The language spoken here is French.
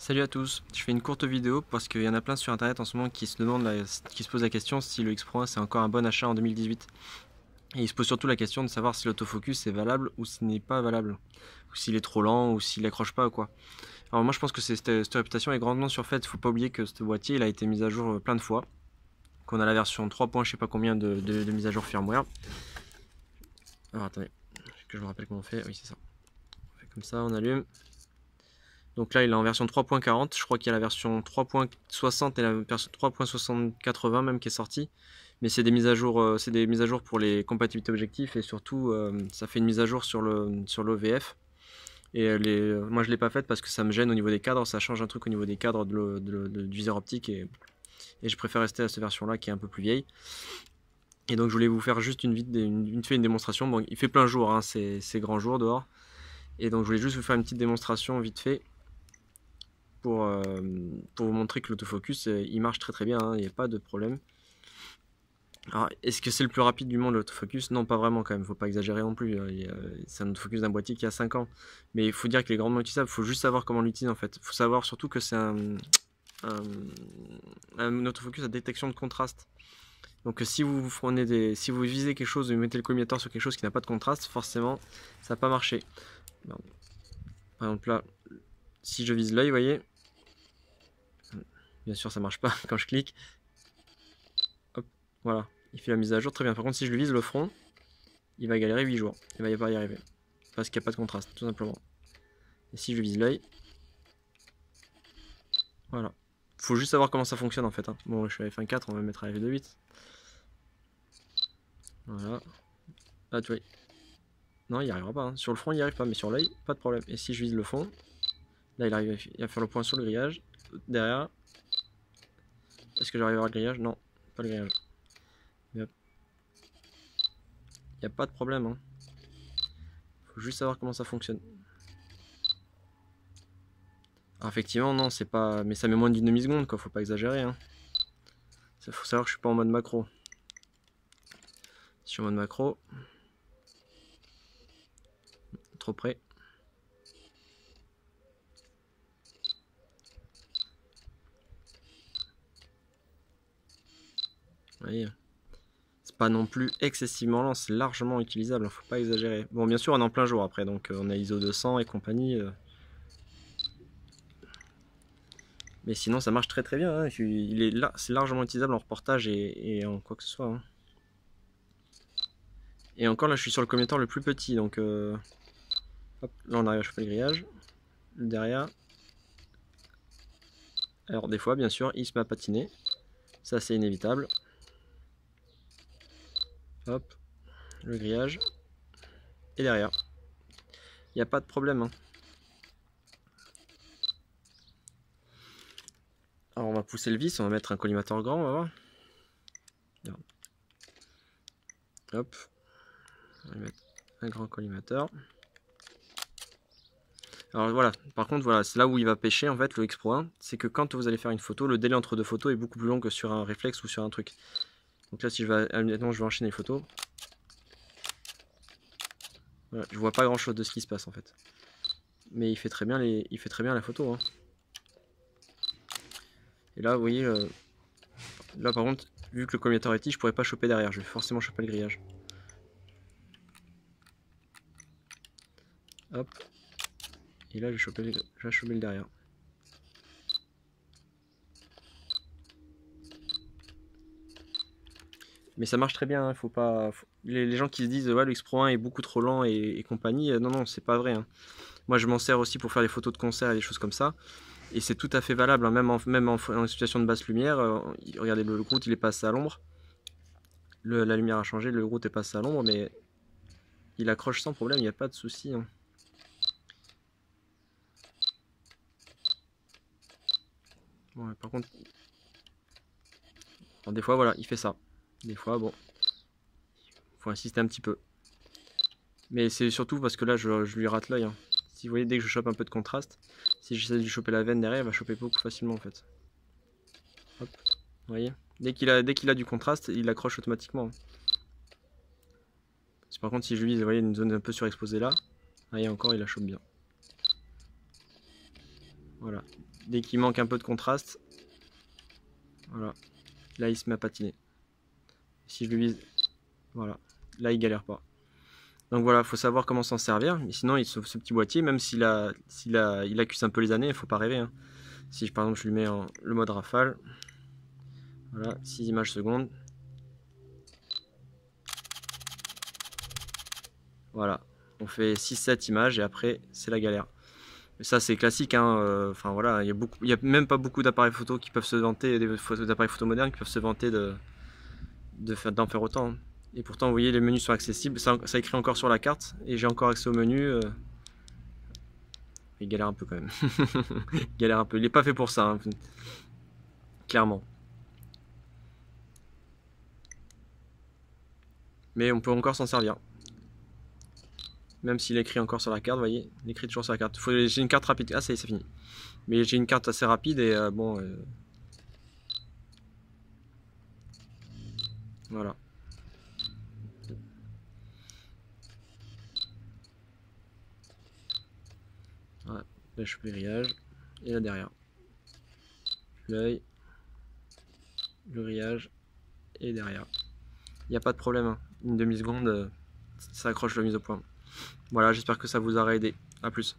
Salut à tous, je fais une courte vidéo parce qu'il y en a plein sur internet en ce moment qui se demandent, qui se posent la question si le X Pro 1 c'est encore un bon achat en 2018. Et ils se posent surtout la question de savoir si l'autofocus est valable ou s'il n'est pas valable, ou s'il est trop lent ou s'il accroche pas ou quoi. Alors moi je pense que cette, cette réputation est grandement surfaite, faut pas oublier que ce boîtier il a été mis à jour euh, plein de fois, qu'on a la version 3. je sais pas combien de, de mise à jour firmware. Alors attendez, que je me rappelle comment on fait, oui c'est ça. On fait comme ça, on allume. Donc là, il est en version 3.40. Je crois qu'il y a la version 3.60 et la version 3.80 même qui est sortie. Mais c'est des mises à jour, euh, c'est des mises à jour pour les compatibilités objectifs et surtout, euh, ça fait une mise à jour sur le sur l'OVF. Et les, moi, je l'ai pas faite parce que ça me gêne au niveau des cadres. Ça change un truc au niveau des cadres du viseur optique et, je préfère rester à cette version-là qui est un peu plus vieille. Et donc, je voulais vous faire juste une, vite, une, une démonstration. Bon, il fait plein jour, hein, c'est grand jour dehors. Et donc, je voulais juste vous faire une petite démonstration vite fait pour, euh, pour vous montrer que l'autofocus euh, il marche très très bien, hein, il n'y a pas de problème. Alors, est-ce que c'est le plus rapide du monde l'autofocus? Non, pas vraiment quand même, faut pas exagérer non plus. Hein, c'est un autofocus d'un boîtier qui a 5 ans. Mais il faut dire qu'il est grandement utilisable, il faut juste savoir comment l'utiliser en fait. Il faut savoir surtout que c'est un, autofocus à détection de contraste. Donc si vous prenez des, si vous visez quelque chose, vous mettez le collimateur sur quelque chose qui n'a pas de contraste, forcément ça va pas marcher. Par exemple là, si je vise l'œil, vous voyez, Bien sûr, ça marche pas quand je clique. Hop, voilà. Il fait la mise à jour très bien. Par contre, si je lui vise le front, il va galérer 8 jours. Il va pas y arriver. Parce qu'il n'y a pas de contraste, tout simplement. Et si je vise l'œil, voilà. Faut juste savoir comment ça fonctionne en fait. Hein. Bon, je suis à F1.4, on va mettre à F2.8. Voilà. Ah, tu vois. Non, il n'y arrivera pas. Hein. Sur le front, il n'y arrive pas, mais sur l'œil, pas de problème. Et si je vise le fond, là, il arrive à faire le point sur le grillage. Derrière, est-ce que j'arrive à avoir le grillage? Non, pas le grillage. Il n'y a pas de problème. Hein. Faut juste savoir comment ça fonctionne. effectivement, non, c'est pas. Mais ça met moins d'une demi-seconde, quoi. Faut pas exagérer. Hein. faut savoir que je suis pas en mode macro. Je suis en mode macro. Trop près. C'est pas non plus excessivement lent, c'est largement utilisable, faut pas exagérer. Bon, bien sûr, on est en plein jour après, donc euh, on a ISO 200 et compagnie. Euh. Mais sinon, ça marche très très bien. Hein. Il est là, c'est largement utilisable en reportage et, en quoi que ce soit. Hein. Et encore là, je suis sur le commentaire le plus petit, donc euh, hop, là on arrive à chauffer le grillage. Derrière. Alors des fois, bien sûr, il se met à patiner. Ça, c'est inévitable. Le grillage. Et derrière. Il n'y a pas de problème. Hein. Alors on va pousser le vis, on va mettre un collimateur grand, on va voir. Hop. Un grand collimateur. Alors voilà, par contre voilà, c'est là où il va pêcher en fait le X Pro 1, c'est que quand vous allez faire une photo, le délai entre deux photos est beaucoup plus long que sur un réflexe ou sur un truc. Donc là, si je vais, je vais enchaîner les photos. Je vois pas grand chose de ce qui se passe en fait. Mais il fait très bien, il fait très bien la photo. Hein. Et là, vous voyez, euh, là par contre, vu que le collimateur est petit, je pourrais pas choper derrière. Je vais forcément choper le grillage. Hop. Et là, choper je vais choper le derrière. Mais ça marche très bien, hein, faut pas. Les, gens qui se disent ouais le X Pro 1 est beaucoup trop lent et, compagnie, euh, non non c'est pas vrai. Hein. Moi je m'en sers aussi pour faire des photos de concert et des choses comme ça. Et c'est tout à fait valable, hein. même, en, même en, situation de basse lumière. Euh, regardez le, route il est passé à l'ombre. La lumière a changé, le route est passé à l'ombre, mais il accroche sans problème, il n'y a pas de souci. Par contre, des fois voilà, il fait ça. Des fois, bon, faut insister un petit peu. Mais c'est surtout parce que là, je, lui rate l'œil. Hein. Si vous voyez, dès que je chope un peu de contraste, si j'essaie de lui choper la veine derrière, il va choper beaucoup facilement en fait. Hop, vous voyez? Dès qu'il a, a du contraste, il accroche automatiquement. Par contre, si je lui dis, vous voyez, une zone un peu surexposée là, voyez encore, il la chope bien. Voilà. Dès qu'il manque un peu de contraste, voilà. Là, il se met à patiner. Si je lui vise, voilà. Là, il galère pas. Donc voilà, faut savoir comment s'en servir. Mais sinon, il sauve ce petit boîtier, même s'il a, s'il a, il accuse un peu les années, il faut pas rêver. Hein. Si par exemple je lui mets le mode rafale, voilà, 6 images secondes. Voilà, on fait 6-7 images et après c'est la galère. Mais ça c'est classique, hein. Euh, enfin voilà, il y a il a même pas beaucoup d'appareils photo qui peuvent se vanter, d'appareils photo modernes qui peuvent se vanter de d'en faire autant. Hein. Et pourtant, vous voyez, les menus sont accessibles. Ça, écrit encore sur la carte et j'ai encore accès au menu. Euh. Il galère un peu quand même. il galère un peu. Il n'est pas fait pour ça, hein. clairement. Mais on peut encore s'en servir. Même s'il écrit encore sur la carte, vous voyez, il écrit toujours sur la carte. J'ai une carte rapide. Ah, ça y est, c'est fini. Mais j'ai une carte assez rapide et euh, bon. Euh, voilà. je fais le grillage et là derrière. L'œil, le grillage et derrière. Il n'y a pas de problème, hein. une demi-seconde, euh, ça accroche la mise au point. Voilà, j'espère que ça vous aura aidé. A plus.